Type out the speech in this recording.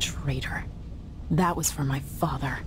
Traitor. That was for my father.